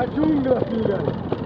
La jungla, Filan.